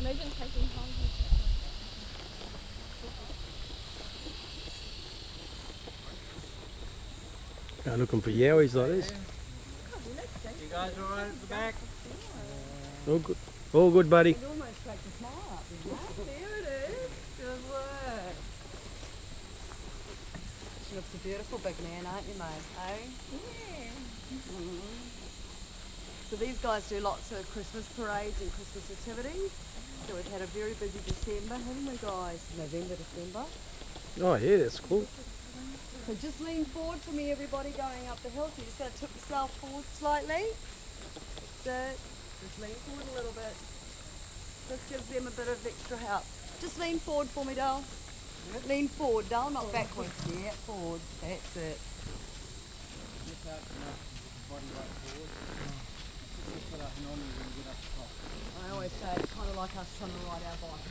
Imagine taking home. Go looking for yowies like this. You guys alright at the back? All good. All good, buddy. It almost cracked a smile up, didn't it? There it is. Good work. She looks a beautiful big man, aren't you, mate? Hey? Mm. So these guys do lots of Christmas parades and Christmas activities. So we've had a very busy December, haven't we, guys? November, December. Oh yeah, that's cool. So just lean forward for me, everybody going up the hill. So you just got to tip yourself forward slightly. That's it. Just lean forward a little bit. This gives them a bit of extra help. Just lean forward for me, Dale. Lean forward, Dale, not backwards. Yeah, forward. That's it. Lift out enough body weight forward. That's what I normally when you get up the top. I always say it's kind of like us trying to ride our bike.